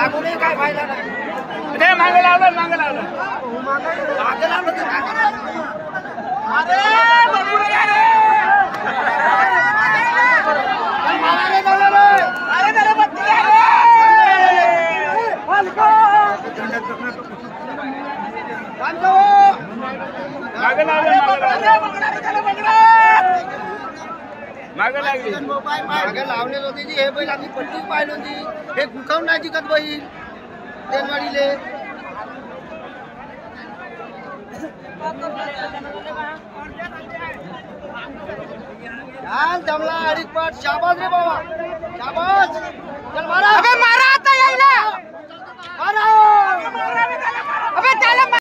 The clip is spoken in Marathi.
पाहिला नाही. ते मागे लावलं मागे लावलं. मागे लावलं तर काय मागे लागली. मागे लावलेलं होते जी. हे बैल आम्ही पट्टीच पाहिली होती हे गुंतवून नाही जिकत बैल. तेलवाडीले चाल जमला अडीच पाठ शाबाज रे बाबा. शाबाज चल मारा.